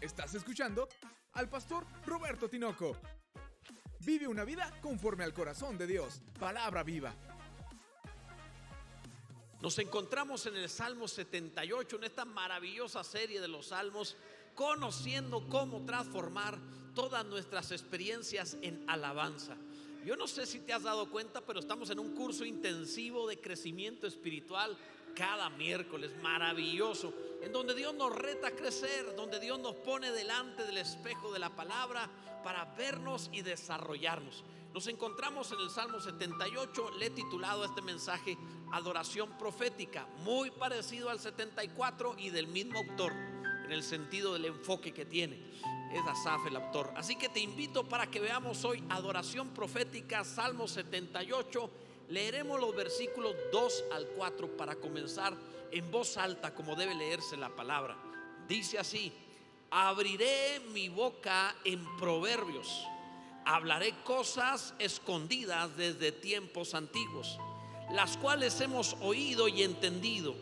Estás escuchando al pastor Roberto Tinoco. Vive una vida conforme al corazón de Dios. Palabra viva. Nos encontramos en el Salmo 78, en esta maravillosa serie de los salmos, conociendo cómo transformar todas nuestras experiencias en alabanza. Yo no sé si te has dado cuenta, pero estamos en un curso intensivo de crecimiento espiritual cada miércoles, maravilloso, en donde Dios nos reta a crecer, donde Dios nos pone delante del espejo de la palabra para vernos y desarrollarnos. Nos encontramos en el Salmo 78, le he titulado este mensaje Adoración Profética, muy parecido al 74 y del mismo autor, en el sentido del enfoque que tiene. Es Asaf el autor. Así que te invito para que veamos hoy Adoración Profética, Salmo 78 Leeremos los versículos 2 al 4 para comenzar en voz alta como debe leerse la palabra. Dice así, abriré mi boca en proverbios, hablaré cosas escondidas desde tiempos antiguos, las cuales hemos oído y entendido,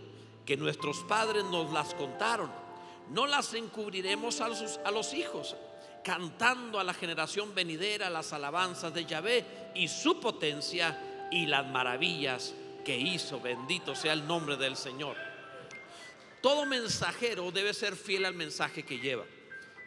que nuestros padres nos las contaron. No las encubriremos a los, hijos, cantando a la generación venidera las alabanzas de Yahvé y su potencia y las maravillas que hizo. Bendito sea el nombre del Señor. Todo mensajero debe ser fiel al mensaje que lleva.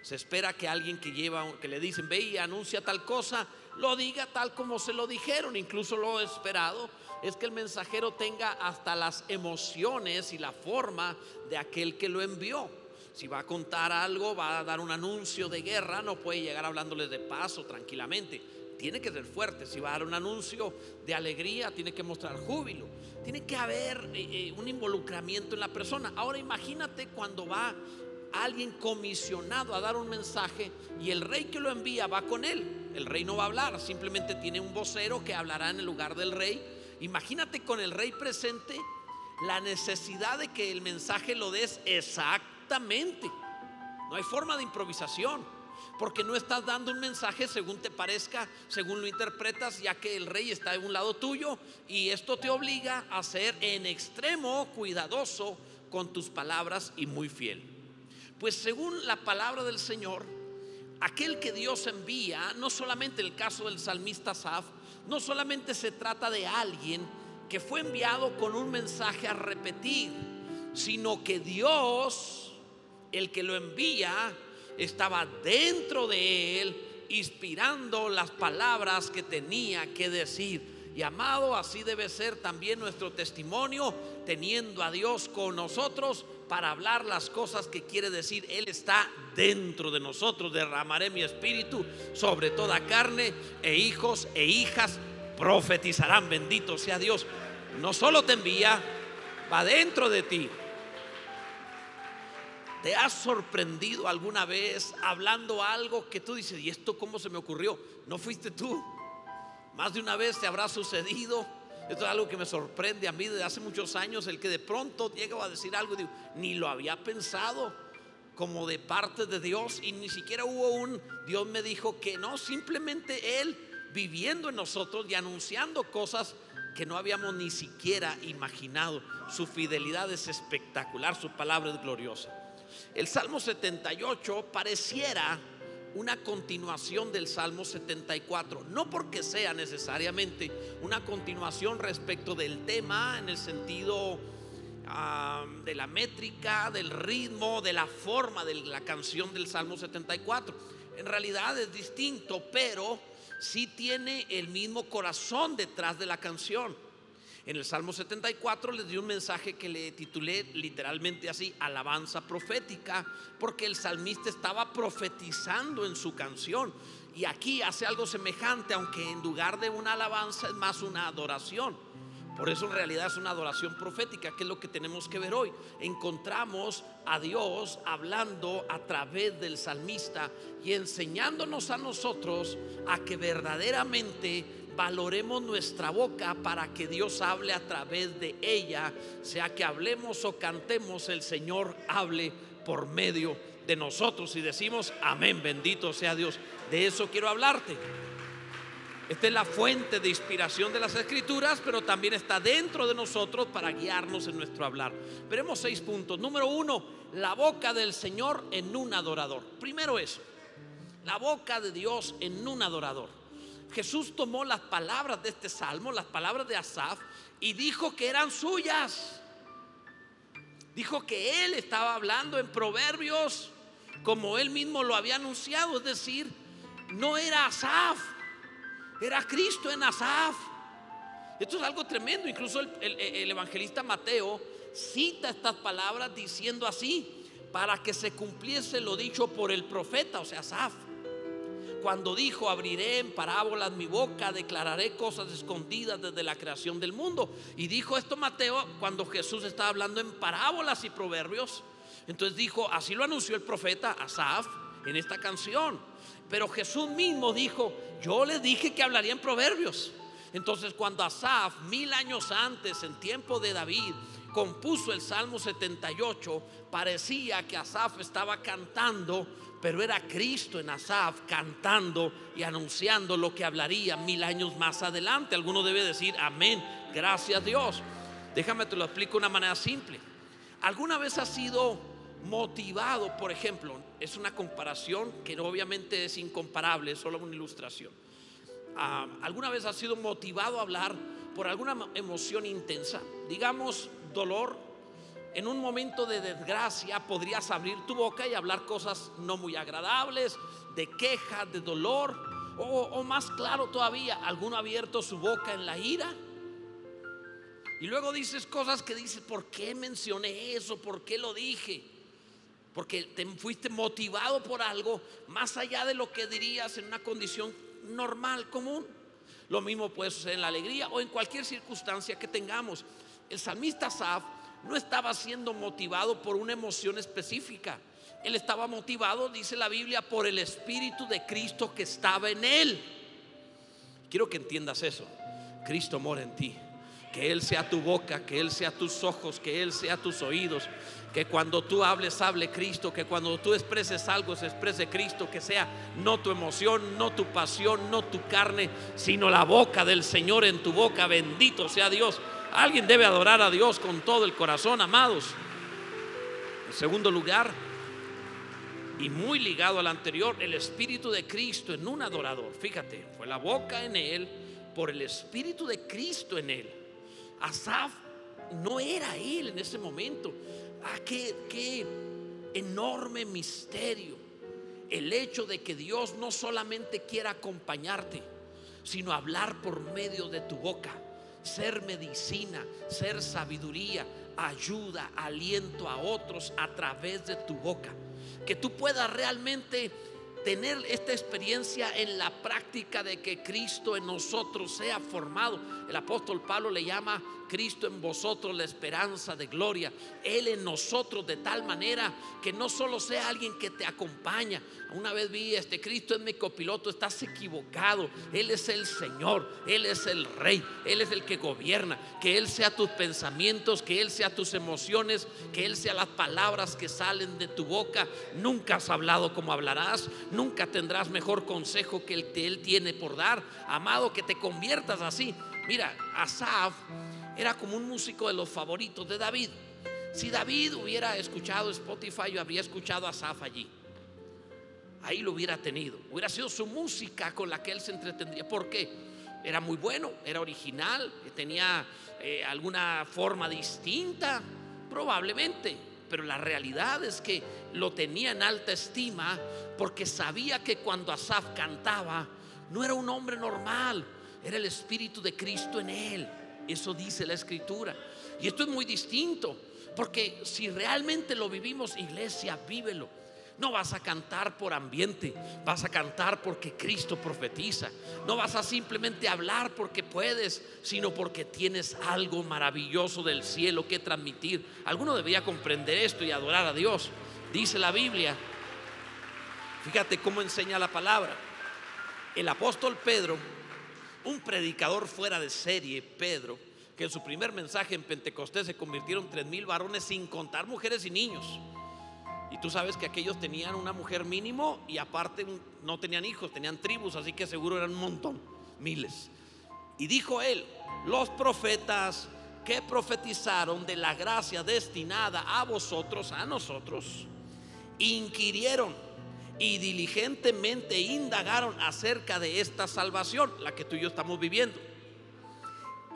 Se espera que alguien que lleva, que le dicen, ve y anuncia tal cosa, lo diga tal como se lo dijeron. Incluso lo esperado es que el mensajero tenga hasta las emociones y la forma de aquel que lo envió. Si va a contar algo, va a dar un anuncio de guerra, no puede llegar hablándoles de paso tranquilamente tiene que ser fuerte. Si va a dar un anuncio de alegría, tiene que mostrar júbilo. Tiene que haber eh, eh, un involucramiento en la persona. Ahora imagínate cuando va alguien comisionado a dar un mensaje y el rey que lo envía va con él. El rey no va a hablar, simplemente tiene un vocero que hablará en el lugar del rey. Imagínate con el rey presente la necesidad de que el mensaje lo des exactamente. No hay forma de improvisación porque no estás dando un mensaje según te parezca, según lo interpretas, ya que el rey está en un lado tuyo y esto te obliga a ser en extremo cuidadoso con tus palabras y muy fiel. Pues según la palabra del Señor, aquel que Dios envía, no solamente el caso del salmista Saf, no solamente se trata de alguien que fue enviado con un mensaje a repetir, sino que Dios, el que lo envía, estaba dentro de él, inspirando las palabras que tenía que decir. Y amado, así debe ser también nuestro testimonio, teniendo a Dios con nosotros para hablar las cosas que quiere decir. Él está dentro de nosotros. Derramaré mi espíritu sobre toda carne e hijos e hijas profetizarán. Bendito sea Dios. No solo te envía, va dentro de ti. ¿Te has sorprendido alguna vez hablando algo que tú dices, ¿y esto cómo se me ocurrió? No fuiste tú. Más de una vez te habrá sucedido. Esto es algo que me sorprende a mí desde hace muchos años, el que de pronto llega a decir algo y digo, ni lo había pensado como de parte de Dios y ni siquiera hubo un, Dios me dijo que no, simplemente Él viviendo en nosotros y anunciando cosas que no habíamos ni siquiera imaginado. Su fidelidad es espectacular, su palabra es gloriosa. El Salmo 78 pareciera una continuación del Salmo 74, no porque sea necesariamente una continuación respecto del tema en el sentido ah, de la métrica, del ritmo, de la forma de la canción del Salmo 74. En realidad es distinto, pero sí tiene el mismo corazón detrás de la canción. En el Salmo 74 les di un mensaje que le titulé literalmente así, alabanza profética, porque el salmista estaba profetizando en su canción. Y aquí hace algo semejante, aunque en lugar de una alabanza es más una adoración. Por eso en realidad es una adoración profética, que es lo que tenemos que ver hoy. Encontramos a Dios hablando a través del salmista y enseñándonos a nosotros a que verdaderamente valoremos nuestra boca para que Dios hable a través de ella, sea que hablemos o cantemos, el Señor hable por medio de nosotros y decimos, amén, bendito sea Dios. De eso quiero hablarte. Esta es la fuente de inspiración de las escrituras, pero también está dentro de nosotros para guiarnos en nuestro hablar. Veremos seis puntos. Número uno, la boca del Señor en un adorador. Primero eso, la boca de Dios en un adorador. Jesús tomó las palabras de este salmo, las palabras de Asaf, y dijo que eran suyas. Dijo que él estaba hablando en proverbios como él mismo lo había anunciado, es decir, no era Asaf, era Cristo en Asaf. Esto es algo tremendo, incluso el, el evangelista Mateo cita estas palabras diciendo así, para que se cumpliese lo dicho por el profeta, o sea, Asaf cuando dijo, abriré en parábolas mi boca, declararé cosas escondidas desde la creación del mundo. Y dijo esto Mateo cuando Jesús estaba hablando en parábolas y proverbios. Entonces dijo, así lo anunció el profeta Asaf en esta canción. Pero Jesús mismo dijo, yo le dije que hablaría en proverbios. Entonces cuando Asaf, mil años antes, en tiempo de David, compuso el Salmo 78, parecía que Asaf estaba cantando pero era Cristo en Asaf cantando y anunciando lo que hablaría mil años más adelante. Alguno debe decir, amén, gracias Dios. Déjame te lo explico de una manera simple. ¿Alguna vez has sido motivado, por ejemplo? Es una comparación que obviamente es incomparable, es solo una ilustración. Ah, ¿Alguna vez has sido motivado a hablar por alguna emoción intensa? Digamos, dolor, en un momento de desgracia podrías abrir tu boca y hablar cosas no muy agradables, de queja, de dolor, o, más claro todavía, alguno ha abierto su boca en la ira. Y luego dices cosas que dices, ¿por qué mencioné eso? ¿Por qué lo dije? Porque te fuiste motivado por algo más allá de lo que dirías en una condición normal, común. Lo mismo puede suceder en la alegría o en cualquier circunstancia que tengamos. El salmista Saf no estaba siendo motivado por una emoción específica. Él estaba motivado, dice la Biblia, por el Espíritu de Cristo que estaba en él. Quiero que entiendas eso. Cristo mora en ti. Que Él sea tu boca, que Él sea tus ojos, que Él sea tus oídos. Que cuando tú hables, hable Cristo. Que cuando tú expreses algo, se exprese Cristo. Que sea no tu emoción, no tu pasión, no tu carne, sino la boca del Señor en tu boca. Bendito sea Dios. Alguien debe adorar a Dios con todo el corazón, amados. En segundo lugar, y muy ligado al anterior, el Espíritu de Cristo en un adorador. Fíjate, fue la boca en él por el Espíritu de Cristo en él. Asaf no era él en ese momento. Ah, qué, qué enorme misterio. El hecho de que Dios no solamente quiera acompañarte, sino hablar por medio de tu boca ser medicina, ser sabiduría, ayuda, aliento a otros a través de tu boca. Que tú puedas realmente tener esta experiencia en la práctica de que Cristo en nosotros sea formado. El apóstol Pablo le llama Cristo en vosotros la esperanza de gloria. Él en nosotros de tal manera que no solo sea alguien que te acompaña. Una vez vi este Cristo es mi copiloto, estás equivocado. Él es el Señor, Él es el Rey, Él es el que gobierna. Que Él sea tus pensamientos, que Él sea tus emociones, que Él sea las palabras que salen de tu boca. Nunca has hablado como hablarás, nunca tendrás mejor consejo que el que Él tiene por dar. Amado, que te conviertas así. Mira, Asaf era como un músico de los favoritos de David. Si David hubiera escuchado Spotify, yo habría escuchado a Asaf allí. Ahí lo hubiera tenido. Hubiera sido su música con la que él se entretendría. ¿Por qué? Era muy bueno, era original, tenía eh, alguna forma distinta, probablemente. Pero la realidad es que lo tenía en alta estima porque sabía que cuando Asaf cantaba, no era un hombre normal, era el Espíritu de Cristo en él. Eso dice la escritura. Y esto es muy distinto, porque si realmente lo vivimos, iglesia, vívelo. No vas a cantar por ambiente, vas a cantar porque Cristo profetiza. No vas a simplemente hablar porque puedes, sino porque tienes algo maravilloso del cielo que transmitir. Alguno debería comprender esto y adorar a Dios. Dice la Biblia. Fíjate cómo enseña la palabra. El apóstol Pedro un predicador fuera de serie, Pedro, que en su primer mensaje en Pentecostés se convirtieron tres mil varones sin contar mujeres y niños. Y tú sabes que aquellos tenían una mujer mínimo y aparte no tenían hijos, tenían tribus, así que seguro eran un montón. miles. Y dijo él, los profetas que profetizaron de la gracia destinada a vosotros, a nosotros, inquirieron y diligentemente indagaron acerca de esta salvación, la que tú y yo estamos viviendo.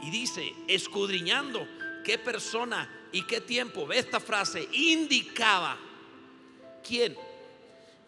Y dice, escudriñando qué persona y qué tiempo, ve esta frase, indicaba quién,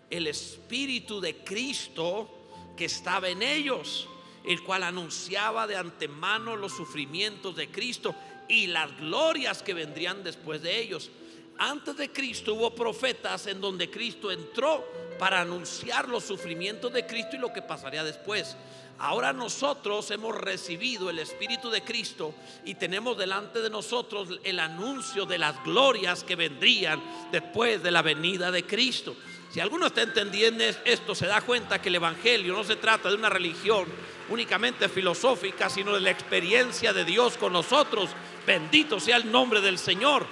el Espíritu de Cristo que estaba en ellos, el cual anunciaba de antemano los sufrimientos de Cristo y las glorias que vendrían después de ellos. Antes de Cristo hubo profetas en donde Cristo entró para anunciar los sufrimientos de Cristo y lo que pasaría después. Ahora nosotros hemos recibido el Espíritu de Cristo y tenemos delante de nosotros el anuncio de las glorias que vendrían después de la venida de Cristo. Si alguno está entendiendo esto, se da cuenta que el Evangelio no se trata de una religión únicamente filosófica, sino de la experiencia de Dios con nosotros. Bendito sea el nombre del Señor.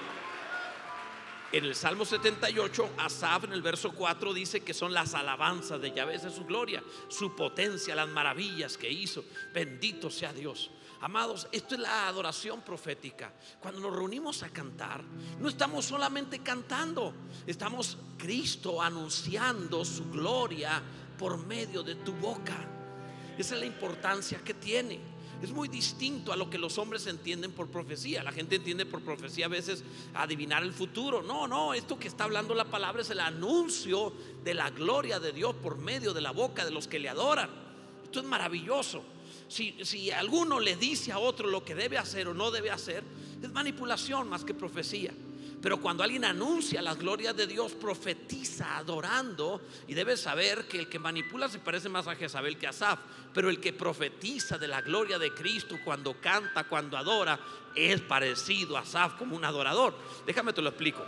En el Salmo 78, Asaf en el verso 4 dice que son las alabanzas de Yahvé, de su gloria, su potencia, las maravillas que hizo. Bendito sea Dios. Amados, esto es la adoración profética. Cuando nos reunimos a cantar, no estamos solamente cantando, estamos Cristo anunciando su gloria por medio de tu boca. Esa es la importancia que tiene. Es muy distinto a lo que los hombres entienden por profecía. La gente entiende por profecía a veces adivinar el futuro. No, no, esto que está hablando la palabra es el anuncio de la gloria de Dios por medio de la boca de los que le adoran. Esto es maravilloso si, alguno le dice a otro lo que debe hacer o no debe hacer, es manipulación más que profecía. Pero cuando alguien anuncia las glorias de Dios, profetiza adorando, y debes saber que el que manipula se parece más a Jezabel que a Asaf, pero el que profetiza de la gloria de Cristo cuando canta, cuando adora, es parecido a Asaf como un adorador. Déjame te lo explico.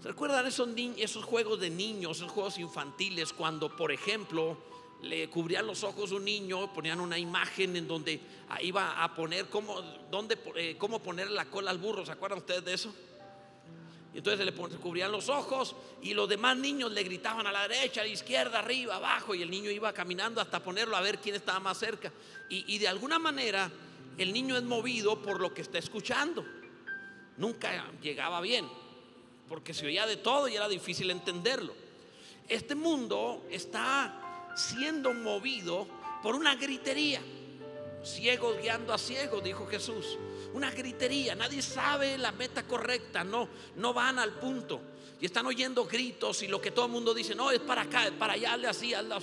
¿Se recuerdan esos, esos juegos de niños, esos juegos infantiles, cuando, por ejemplo, le cubrían los ojos un niño, ponían una imagen en donde iba a poner cómo, dónde, eh, cómo poner la cola al burro. ¿Se acuerdan ustedes de eso? Entonces le cubrían los ojos y los demás niños le gritaban a la derecha, a la izquierda, arriba, abajo y el niño iba caminando hasta ponerlo a ver quién estaba más cerca. Y, y de alguna manera el niño es movido por lo que está escuchando. Nunca llegaba bien, porque se oía de todo y era difícil entenderlo. Este mundo está siendo movido por una gritería. Ciegos guiando a ciegos, dijo Jesús. Una gritería, nadie sabe la meta correcta, no, no van al punto. Y están oyendo gritos y lo que todo el mundo dice, no, es para acá, es para allá, le así, hazle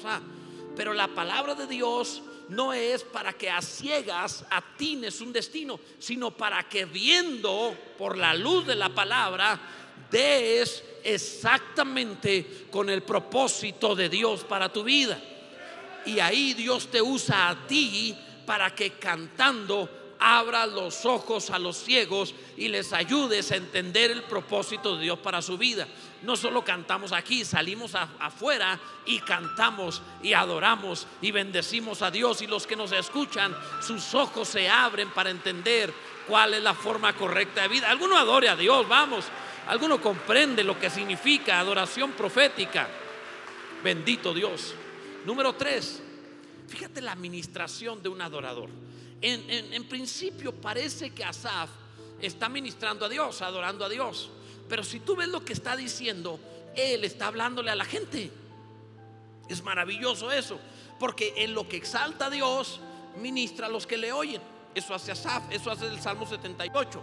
Pero la palabra de Dios no es para que a ciegas atines un destino, sino para que viendo por la luz de la palabra, des exactamente con el propósito de Dios para tu vida. Y ahí Dios te usa a ti para que cantando abra los ojos a los ciegos y les ayudes a entender el propósito de Dios para su vida. No solo cantamos aquí, salimos afuera y cantamos y adoramos y bendecimos a Dios y los que nos escuchan, sus ojos se abren para entender cuál es la forma correcta de vida. Alguno adore a Dios, vamos. Alguno comprende lo que significa adoración profética. Bendito Dios. Número tres, fíjate la administración de un adorador. En, principio parece que Asaf está ministrando a Dios, adorando a Dios. Pero si tú ves lo que está diciendo, él está hablándole a la gente. Es maravilloso eso, porque en lo que exalta a Dios, ministra a los que le oyen. Eso hace Asaf, eso hace el Salmo 78.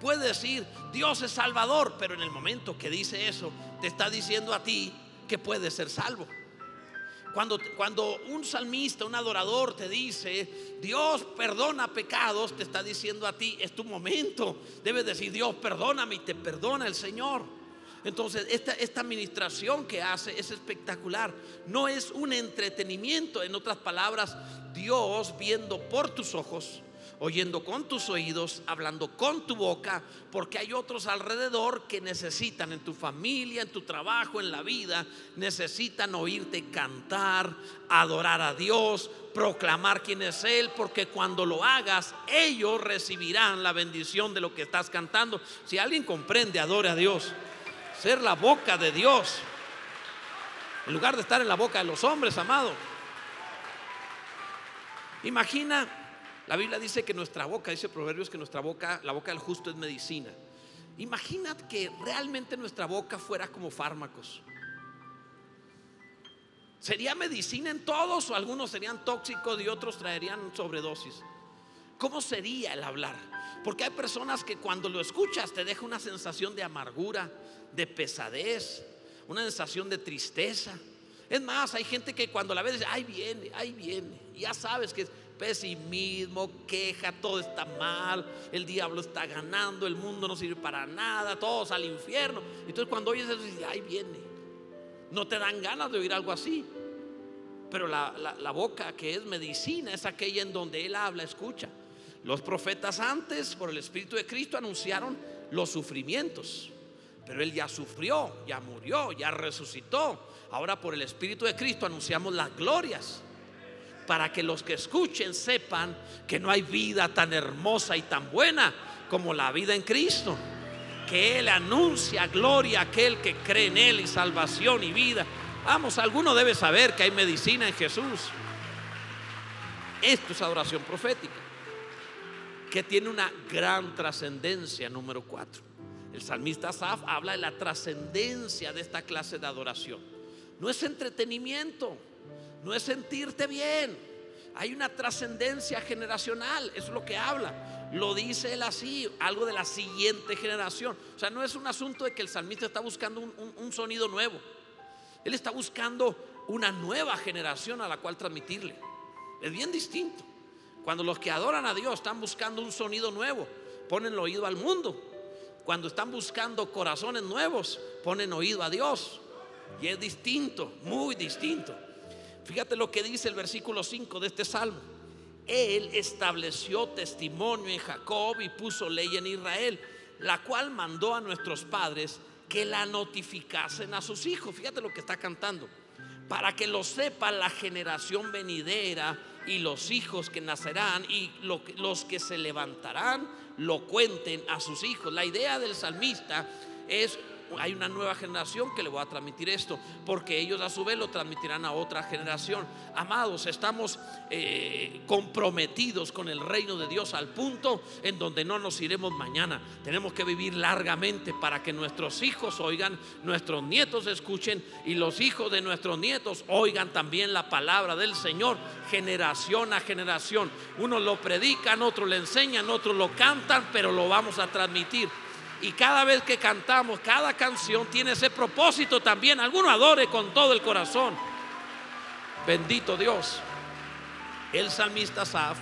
Puede decir, Dios es salvador, pero en el momento que dice eso, te está diciendo a ti que puedes ser salvo. Cuando, cuando un salmista, un adorador te dice, Dios perdona pecados, te está diciendo a ti, es tu momento. Debes decir, Dios perdóname y te perdona el Señor. Entonces, esta, esta administración que hace es espectacular. No es un entretenimiento, en otras palabras, Dios viendo por tus ojos oyendo con tus oídos, hablando con tu boca, porque hay otros alrededor que necesitan en tu familia, en tu trabajo, en la vida, necesitan oírte cantar, adorar a Dios, proclamar quién es Él, porque cuando lo hagas, ellos recibirán la bendición de lo que estás cantando. Si alguien comprende, adore a Dios. Ser la boca de Dios, en lugar de estar en la boca de los hombres, amado. Imagina, la Biblia dice que nuestra boca, dice Proverbios que nuestra boca, la boca del justo es medicina. Imagina que realmente nuestra boca fuera como fármacos. ¿Sería medicina en todos o algunos serían tóxicos y otros traerían sobredosis? ¿Cómo sería el hablar? Porque hay personas que cuando lo escuchas te deja una sensación de amargura, de pesadez, una sensación de tristeza. Es más, hay gente que cuando la ves dice, ahí viene, ahí viene. ya sabes que es pesimismo, queja, todo está mal, el diablo está ganando, el mundo no sirve para nada, todos al infierno. Entonces cuando oyes eso dices, ahí viene. No te dan ganas de oír algo así. Pero la, la boca que es medicina es aquella en donde Él habla, escucha. Los profetas antes, por el Espíritu de Cristo, anunciaron los sufrimientos. Pero Él ya sufrió, ya murió, ya resucitó. Ahora por el Espíritu de Cristo anunciamos las glorias. Para que los que escuchen sepan que no hay vida tan hermosa y tan buena como la vida en Cristo. Que Él anuncia gloria a aquel que cree en Él y salvación y vida. Vamos, alguno debe saber que hay medicina en Jesús. Esto es adoración profética que tiene una gran trascendencia, número cuatro. El salmista Asaf habla de la trascendencia de esta clase de adoración. No es entretenimiento, no es sentirte bien. Hay una trascendencia generacional, es lo que habla. Lo dice él así, algo de la siguiente generación. O sea, no es un asunto de que el salmista está buscando un, un sonido nuevo. Él está buscando una nueva generación a la cual transmitirle. Es bien distinto. Cuando los que adoran a Dios están buscando un sonido nuevo, ponen el oído al mundo. Cuando están buscando corazones nuevos, ponen oído a Dios. Y es distinto, muy distinto. Fíjate lo que dice el versículo 5 de este salmo. Él estableció testimonio en Jacob y puso ley en Israel, la cual mandó a nuestros padres que la notificasen a sus hijos. Fíjate lo que está cantando. Para que lo sepa la generación venidera y los hijos que nacerán y los que se levantarán lo cuenten a sus hijos. La idea del salmista es hay una nueva generación que le va a transmitir esto, porque ellos a su vez lo transmitirán a otra generación. Amados, estamos eh, comprometidos con el reino de Dios al punto en donde no nos iremos mañana. Tenemos que vivir largamente para que nuestros hijos oigan, nuestros nietos escuchen y los hijos de nuestros nietos oigan también la palabra del Señor, generación a generación. Unos lo predican, otros le enseñan, otros lo cantan, pero lo vamos a transmitir. Y cada vez que cantamos, cada canción tiene ese propósito también. Alguno adore con todo el corazón. Bendito Dios. El salmista Saf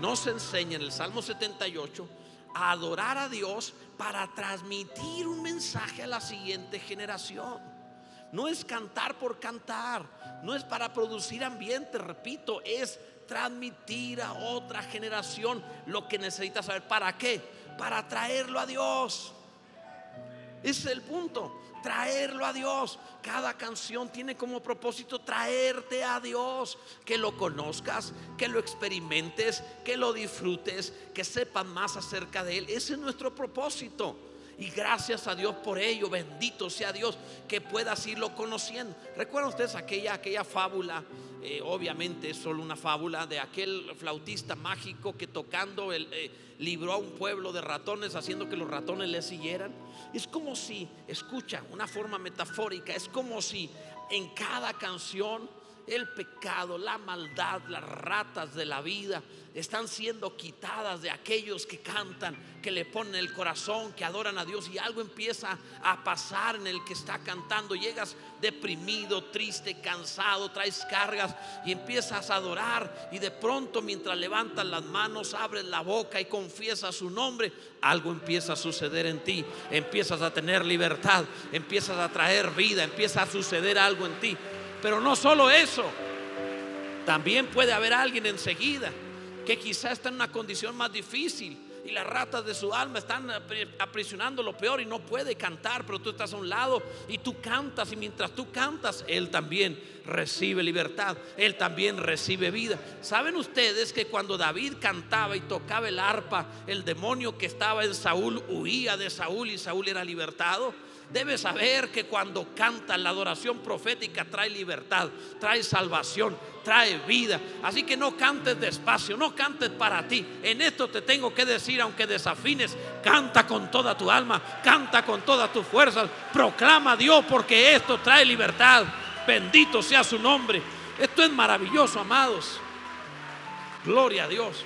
nos enseña en el Salmo 78 a adorar a Dios para transmitir un mensaje a la siguiente generación. No es cantar por cantar, no es para producir ambiente, repito, es transmitir a otra generación lo que necesita saber. ¿Para qué? Para traerlo a Dios. Ese es el punto, traerlo a Dios. Cada canción tiene como propósito traerte a Dios, que lo conozcas, que lo experimentes, que lo disfrutes, que sepas más acerca de Él. Ese es nuestro propósito. Y gracias a Dios por ello, bendito sea Dios, que puedas irlo conociendo. ¿Recuerdan ustedes aquella, aquella fábula? Eh, obviamente es solo una fábula de aquel flautista mágico que tocando el... Eh, libró a un pueblo de ratones haciendo que los ratones le siguieran. Es como si, escucha, una forma metafórica, es como si en cada canción el pecado, la maldad, las ratas de la vida están siendo quitadas de aquellos que cantan, que le ponen el corazón, que adoran a Dios y algo empieza a pasar en el que está cantando. Llegas deprimido, triste, cansado, traes cargas y empiezas a adorar y de pronto mientras levantas las manos, abres la boca y confiesas su nombre, algo empieza a suceder en ti, empiezas a tener libertad, empiezas a traer vida, empieza a suceder algo en ti. Pero no solo eso, también puede haber alguien enseguida que quizá está en una condición más difícil y las ratas de su alma están aprisionando lo peor y no puede cantar, pero tú estás a un lado y tú cantas y mientras tú cantas, Él también recibe libertad, Él también recibe vida. ¿Saben ustedes que cuando David cantaba y tocaba el arpa, el demonio que estaba en Saúl huía de Saúl y Saúl era libertado? Debes saber que cuando canta la adoración profética trae libertad, trae salvación, trae vida. Así que no cantes despacio, no cantes para ti. En esto te tengo que decir, aunque desafines, canta con toda tu alma, canta con todas tus fuerzas, proclama a Dios porque esto trae libertad. Bendito sea su nombre. Esto es maravilloso, amados. Gloria a Dios.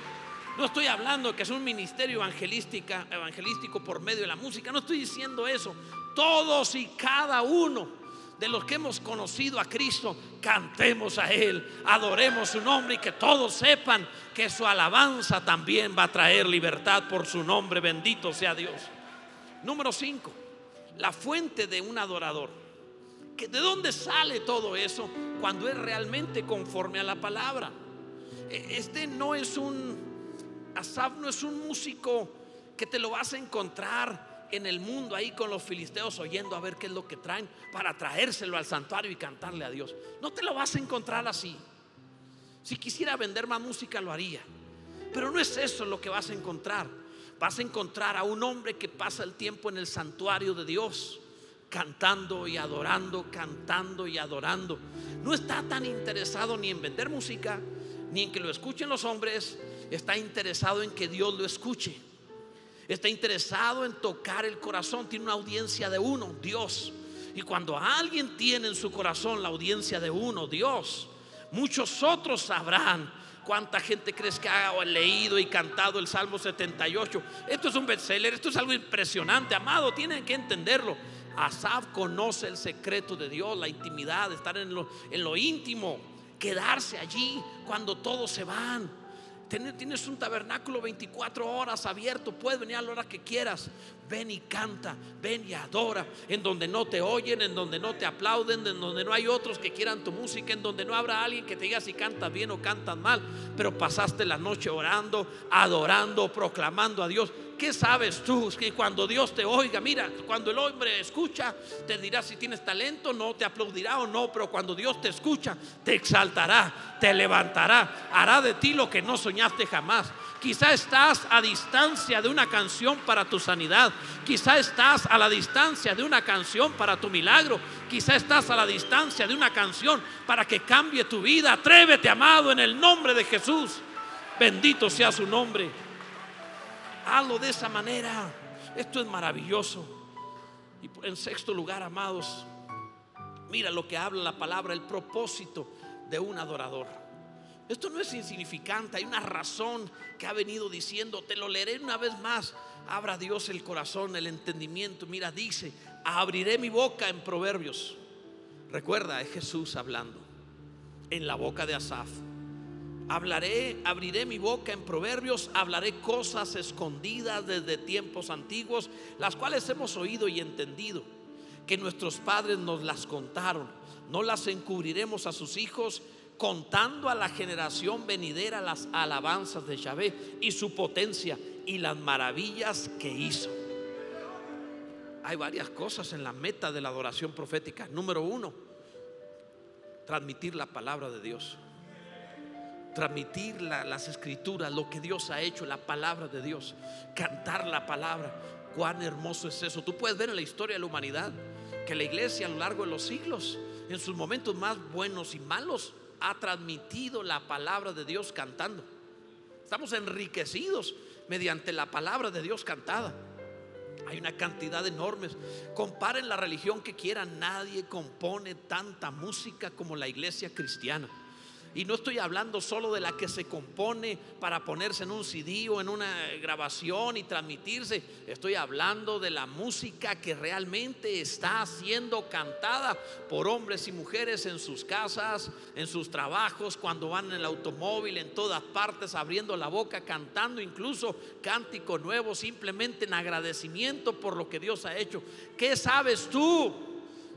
No estoy hablando que es un ministerio evangelístico por medio de la música. No estoy diciendo eso. Todos y cada uno de los que hemos conocido a Cristo, cantemos a Él, adoremos su nombre y que todos sepan que su alabanza también va a traer libertad por su nombre. Bendito sea Dios. Número 5. La fuente de un adorador. ¿De dónde sale todo eso? Cuando es realmente conforme a la palabra. E, este no es un Asaf no es un músico que te lo vas a encontrar en el mundo ahí con los filisteos oyendo a ver qué es lo que traen para traérselo al santuario y cantarle a Dios. No te lo vas a encontrar así. Si quisiera vender más música lo haría. Pero no es eso lo que vas a encontrar. Vas a encontrar a un hombre que pasa el tiempo en el santuario de Dios, cantando y adorando, cantando y adorando. No está tan interesado ni en vender música, ni en que lo escuchen los hombres, está interesado en que Dios lo escuche. Está interesado en tocar el corazón. Tiene una audiencia de uno, Dios. Y cuando alguien tiene en su corazón la audiencia de uno, Dios, muchos otros sabrán cuánta gente crees que ha leído y cantado el Salmo 78. Esto es un bestseller, esto es algo impresionante, amado, tienen que entenderlo. Asaf conoce el secreto de Dios, la intimidad, estar en lo, en lo íntimo, quedarse allí cuando todos se van Tienes un tabernáculo 24 horas abierto, puedes venir a la hora que quieras. Ven y canta, ven y adora. En donde no te oyen, en donde no te aplauden, en donde no hay otros que quieran tu música, en donde no habrá alguien que te diga si cantas bien o cantas mal. Pero pasaste la noche orando, adorando, proclamando a Dios. ¿Qué sabes tú? Que cuando Dios te oiga, mira, cuando el hombre escucha, te dirá si tienes talento, no te aplaudirá o no, pero cuando Dios te escucha, te exaltará, te levantará, hará de ti lo que no soñaste jamás. Quizá estás a distancia de una canción para tu sanidad. Quizá estás a la distancia de una canción para tu milagro. Quizá estás a la distancia de una canción para que cambie tu vida. Atrévete, amado, en el nombre de Jesús. Bendito sea su nombre hazlo de esa manera. Esto es maravilloso. Y en sexto lugar, amados, mira lo que habla la palabra, el propósito de un adorador. Esto no es insignificante, hay una razón que ha venido diciendo, te lo leeré una vez más. Abra Dios el corazón, el entendimiento. Mira, dice, abriré mi boca en proverbios. Recuerda, es Jesús hablando en la boca de Asaf. Hablaré, abriré mi boca en proverbios, hablaré cosas escondidas desde tiempos antiguos, las cuales hemos oído y entendido, que nuestros padres nos las contaron. No las encubriremos a sus hijos, contando a la generación venidera las alabanzas de Yahvé y su potencia y las maravillas que hizo. Hay varias cosas en la meta de la adoración profética. Número uno, transmitir la palabra de Dios transmitir las escrituras, lo que Dios ha hecho, la palabra de Dios, cantar la palabra. Cuán hermoso es eso. Tú puedes ver en la historia de la humanidad que la iglesia a lo largo de los siglos, en sus momentos más buenos y malos, ha transmitido la palabra de Dios cantando. Estamos enriquecidos mediante la palabra de Dios cantada. Hay una cantidad enorme. Comparen la religión que quieran, nadie compone tanta música como la iglesia cristiana. Y no estoy hablando solo de la que se compone para ponerse en un CD o en una grabación y transmitirse. Estoy hablando de la música que realmente está siendo cantada por hombres y mujeres en sus casas, en sus trabajos, cuando van en el automóvil, en todas partes, abriendo la boca, cantando incluso cántico nuevo, simplemente en agradecimiento por lo que Dios ha hecho. ¿Qué sabes tú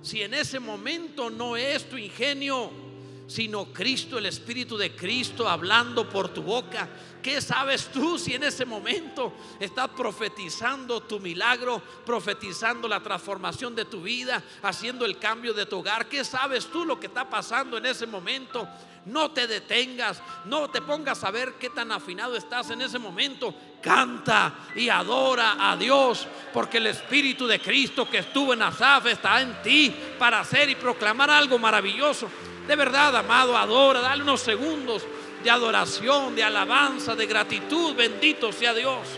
si en ese momento no es tu ingenio? Sino Cristo, el Espíritu de Cristo hablando por tu boca. ¿Qué sabes tú si en ese momento estás profetizando tu milagro, profetizando la transformación de tu vida, haciendo el cambio de tu hogar? ¿Qué sabes tú lo que está pasando en ese momento? No te detengas, no te pongas a ver qué tan afinado estás en ese momento. Canta y adora a Dios, porque el Espíritu de Cristo que estuvo en Asaf está en ti para hacer y proclamar algo maravilloso. De verdad, amado, adora, dale unos segundos de adoración, de alabanza, de gratitud. Bendito sea Dios.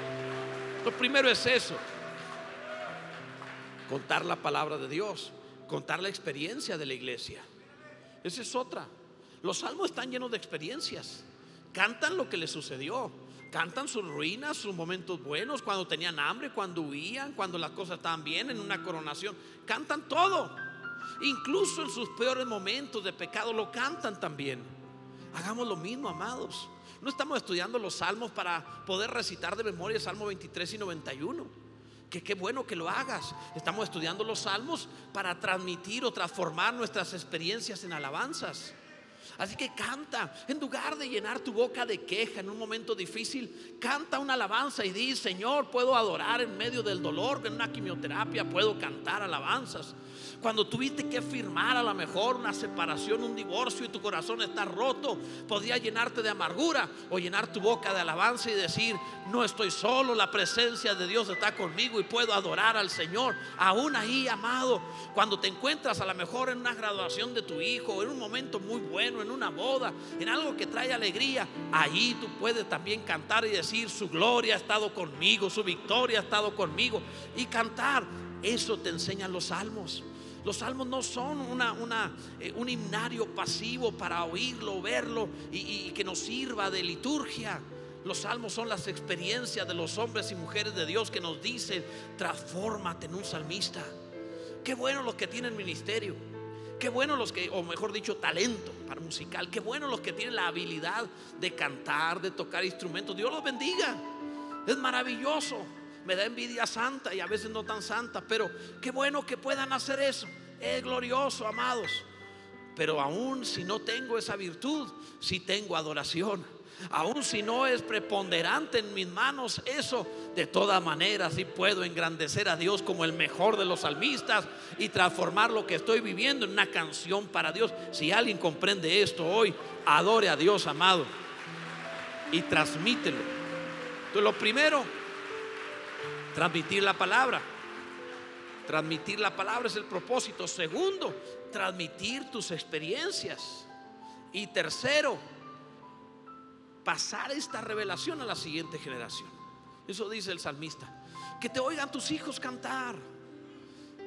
Lo primero es eso. Contar la palabra de Dios, contar la experiencia de la iglesia. Esa es otra. Los salmos están llenos de experiencias. Cantan lo que les sucedió. Cantan sus ruinas, sus momentos buenos, cuando tenían hambre, cuando huían, cuando las cosas estaban bien, en una coronación. Cantan todo. Incluso en sus peores momentos de pecado lo cantan también. Hagamos lo mismo, amados. No estamos estudiando los salmos para poder recitar de memoria Salmo 23 y 91. Que qué bueno que lo hagas. Estamos estudiando los salmos para transmitir o transformar nuestras experiencias en alabanzas. Así que canta, en lugar de llenar tu boca de queja en un momento difícil, canta una alabanza y di, Señor, puedo adorar en medio del dolor, en una quimioterapia puedo cantar alabanzas. Cuando tuviste que firmar a lo mejor una separación, un divorcio y tu corazón está roto, podría llenarte de amargura o llenar tu boca de alabanza y decir, no estoy solo, la presencia de Dios está conmigo y puedo adorar al Señor. Aún ahí, amado, cuando te encuentras a lo mejor en una graduación de tu hijo, en un momento muy bueno, en una boda, en algo que trae alegría, ahí tú puedes también cantar y decir, su gloria ha estado conmigo, su victoria ha estado conmigo y cantar. Eso te enseñan los salmos. Los salmos no son una, eh, un himnario pasivo para oírlo, verlo y, y que nos sirva de liturgia. Los salmos son las experiencias de los hombres y mujeres de Dios que nos dicen, transfórmate en un salmista. Qué bueno los que tienen ministerio. Qué bueno los que, o mejor dicho, talento para musical. Qué bueno los que tienen la habilidad de cantar, de tocar instrumentos. Dios los bendiga. Es maravilloso me da envidia santa y a veces no tan santa, pero qué bueno que puedan hacer eso. Es glorioso, amados. Pero aún si no tengo esa virtud, si tengo adoración. Aún si no es preponderante en mis manos eso, de todas maneras sí puedo engrandecer a Dios como el mejor de los salmistas y transformar lo que estoy viviendo en una canción para Dios. Si alguien comprende esto hoy, adore a Dios, amado, y transmítelo. Entonces, lo primero Transmitir la palabra. Transmitir la palabra es el propósito. Segundo, transmitir tus experiencias. Y tercero, pasar esta revelación a la siguiente generación. Eso dice el salmista. Que te oigan tus hijos cantar.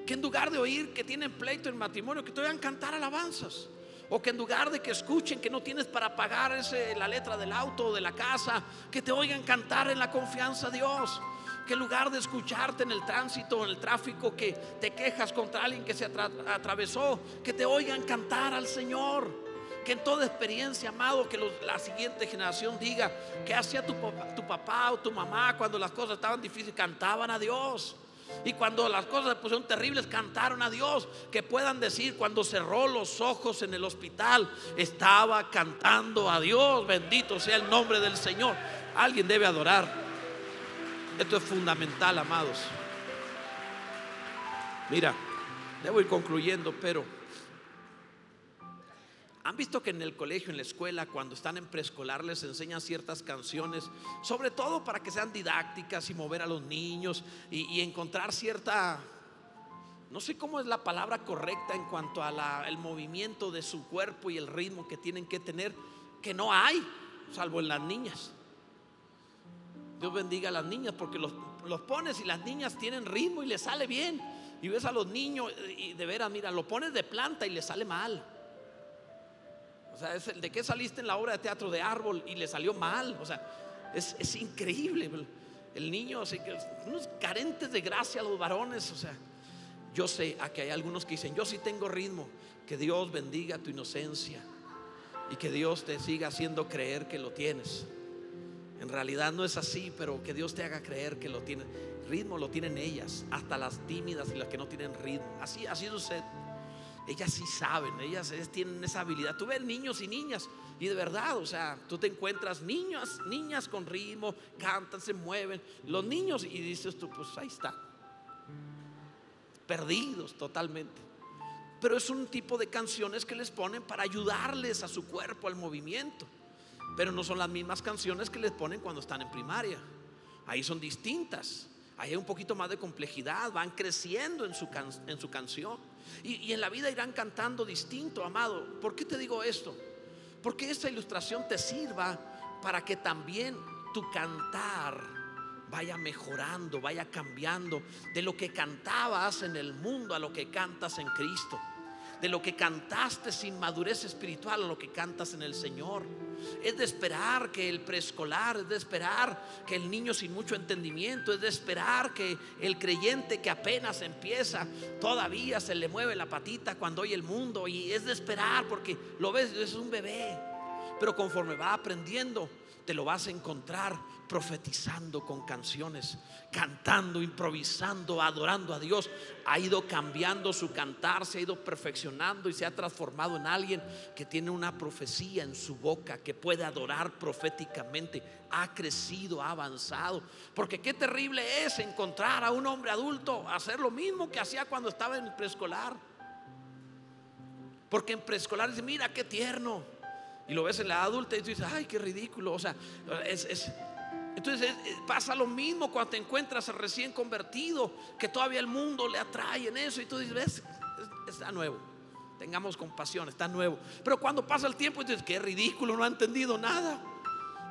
Que en lugar de oír que tienen pleito en matrimonio, que te oigan cantar alabanzas. O que en lugar de que escuchen que no tienes para pagar la letra del auto o de la casa, que te oigan cantar en la confianza de Dios que en lugar de escucharte en el tránsito, en el tráfico, que te quejas contra alguien que se atravesó, que te oigan cantar al Señor. Que en toda experiencia, amado, que la siguiente generación diga que hacía tu, tu papá o tu mamá cuando las cosas estaban difíciles, cantaban a Dios. Y cuando las cosas se pusieron terribles, cantaron a Dios. Que puedan decir, cuando cerró los ojos en el hospital, estaba cantando a Dios. Bendito sea el nombre del Señor. Alguien debe adorar. Esto es fundamental, amados. Mira, debo ir concluyendo, pero ¿han visto que en el colegio, en la escuela, cuando están en preescolar, les enseñan ciertas canciones, sobre todo para que sean didácticas y mover a los niños y, encontrar cierta, no sé cómo es la palabra correcta en cuanto al movimiento de su cuerpo y el ritmo que tienen que tener, que no hay, salvo en las niñas. Dios bendiga a las niñas porque los, pones y las niñas tienen ritmo y les sale bien. Y ves a los niños y de veras, mira, lo pones de planta y le sale mal. O sea, es el de qué saliste en la obra de teatro de árbol y le salió mal. O sea, es, increíble. El niño, así que unos carentes de gracia los varones. O sea, yo sé, aquí hay algunos que dicen, yo sí tengo ritmo. Que Dios bendiga tu inocencia y que Dios te siga haciendo creer que lo tienes. En realidad no es así, pero que Dios te haga creer que lo tiene. Ritmo lo tienen ellas, hasta las tímidas y las que no tienen ritmo. Así, así sucede. Ellas sí saben, ellas, ellas tienen esa habilidad. Tú ves niños y niñas y de verdad, o sea, tú te encuentras niñas, niñas con ritmo, cantan, se mueven, los niños y dices tú, pues ahí está, perdidos totalmente. Pero es un tipo de canciones que les ponen para ayudarles a su cuerpo al movimiento. Pero no son las mismas canciones que les ponen cuando están en primaria. Ahí son distintas. Ahí hay un poquito más de complejidad, van creciendo en su, en su canción. Y, en la vida irán cantando distinto, amado. ¿Por qué te digo esto? Porque esta ilustración te sirva para que también tu cantar vaya mejorando, vaya cambiando de lo que cantabas en el mundo a lo que cantas en Cristo de lo que cantaste sin madurez espiritual a lo que cantas en el Señor. Es de esperar que el preescolar, es de esperar que el niño sin mucho entendimiento, es de esperar que el creyente que apenas empieza todavía se le mueve la patita cuando oye el mundo y es de esperar porque lo ves, es un bebé. Pero conforme va aprendiendo, te lo vas a encontrar profetizando con canciones, cantando, improvisando, adorando a Dios. Ha ido cambiando su cantar, se ha ido perfeccionando y se ha transformado en alguien que tiene una profecía en su boca, que puede adorar proféticamente. Ha crecido, ha avanzado. Porque qué terrible es encontrar a un hombre adulto hacer lo mismo que hacía cuando estaba en preescolar. Porque en preescolar dice, mira qué tierno. Y lo ves en la adulta y tú dices, ay, qué ridículo. O sea, es entonces pasa lo mismo cuando te encuentras recién convertido, que todavía el mundo le atrae en eso y tú dices, ves, está nuevo. Tengamos compasión, está nuevo. Pero cuando pasa el tiempo dices, qué ridículo, no ha entendido nada.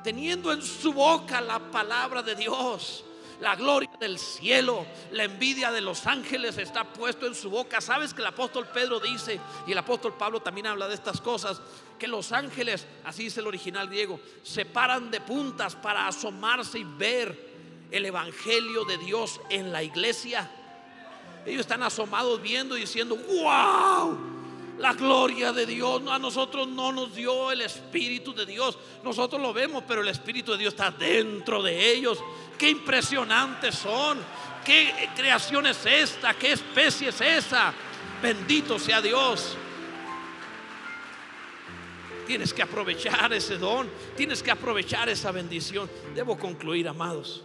Teniendo en su boca la palabra de Dios, la gloria del cielo, la envidia de los ángeles está puesto en su boca. Sabes que el apóstol Pedro dice, y el apóstol Pablo también habla de estas cosas, que los ángeles, así dice el original griego, se paran de puntas para asomarse y ver el evangelio de Dios en la iglesia. Ellos están asomados viendo y diciendo, wow la gloria de Dios. A nosotros no nos dio el Espíritu de Dios. Nosotros lo vemos, pero el Espíritu de Dios está dentro de ellos. Qué impresionantes son. ¿Qué creación es esta? ¿Qué especie es esa? Bendito sea Dios. Tienes que aprovechar ese don. Tienes que aprovechar esa bendición. Debo concluir, amados.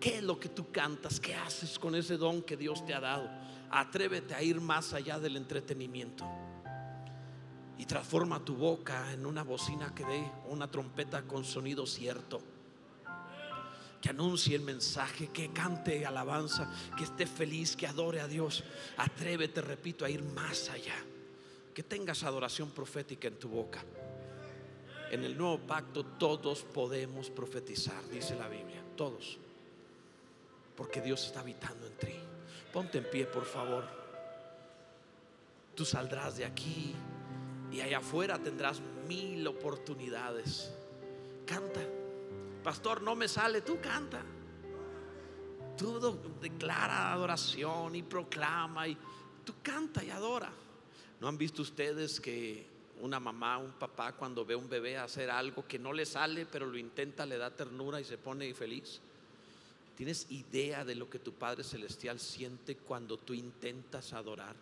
¿Qué es lo que tú cantas? ¿Qué haces con ese don que Dios te ha dado? Atrévete a ir más allá del entretenimiento. Y transforma tu boca en una bocina que dé una trompeta con sonido cierto. Que anuncie el mensaje, que cante alabanza, que esté feliz, que adore a Dios. Atrévete, repito, a ir más allá. Que tengas adoración profética en tu boca. En el nuevo pacto todos podemos profetizar, dice la Biblia. Todos. Porque Dios está habitando en ti. Ponte en pie, por favor. Tú saldrás de aquí y allá afuera tendrás mil oportunidades. Canta. Pastor, no me sale, tú canta. Tú declara adoración y proclama y tú canta y adora. ¿No han visto ustedes que una mamá, un papá cuando ve a un bebé hacer algo que no le sale, pero lo intenta, le da ternura y se pone feliz? ¿Tienes idea de lo que tu Padre Celestial siente cuando tú intentas adorar?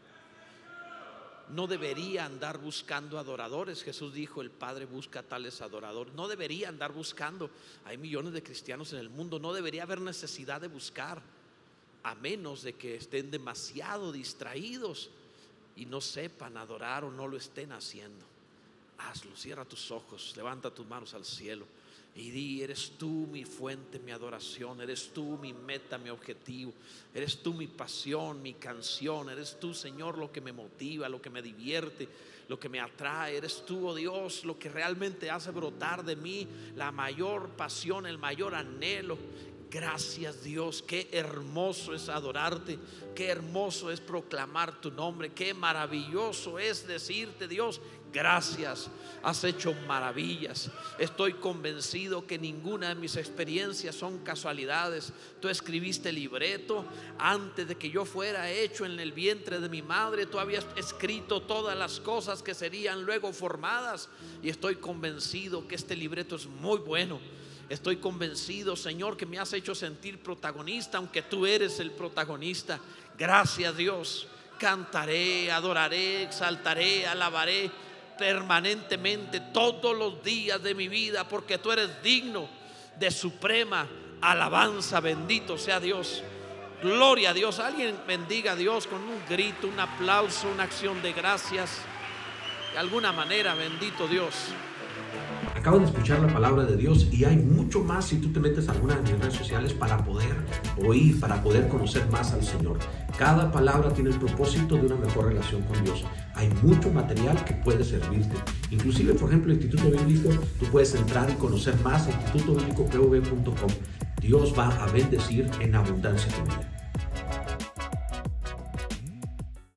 No debería andar buscando adoradores. Jesús dijo, el Padre busca tales adoradores. No debería andar buscando. Hay millones de cristianos en el mundo. No debería haber necesidad de buscar. A menos de que estén demasiado distraídos y no sepan adorar o no lo estén haciendo. Hazlo, cierra tus ojos, levanta tus manos al cielo y di, eres tú mi fuente, mi adoración, eres tú mi meta, mi objetivo, eres tú mi pasión, mi canción, eres tú, Señor, lo que me motiva, lo que me divierte, lo que me atrae, eres tú, oh Dios, lo que realmente hace brotar de mí la mayor pasión, el mayor anhelo. Gracias Dios, qué hermoso es adorarte, qué hermoso es proclamar tu nombre, qué maravilloso es decirte Dios, Gracias, has hecho maravillas. Estoy convencido que ninguna de mis experiencias son casualidades. Tú escribiste libreto antes de que yo fuera hecho en el vientre de mi madre. Tú habías escrito todas las cosas que serían luego formadas. Y estoy convencido que este libreto es muy bueno. Estoy convencido, Señor, que me has hecho sentir protagonista, aunque tú eres el protagonista. Gracias, Dios cantaré, adoraré, exaltaré, alabaré permanentemente todos los días de mi vida, porque tú eres digno de suprema alabanza. Bendito sea Dios. Gloria a Dios. Alguien bendiga a Dios con un grito, un aplauso, una acción de gracias. De alguna manera, bendito Dios. Acabas de escuchar la palabra de Dios y hay mucho más si tú te metes a alguna de mis redes sociales para poder oír, para poder conocer más al Señor. Cada palabra tiene el propósito de una mejor relación con Dios. Hay mucho material que puede servirte. Inclusive, por ejemplo, el Instituto Bíblico, tú puedes entrar y conocer más a institutobíblicopv.com. Dios va a bendecir en abundancia tu vida.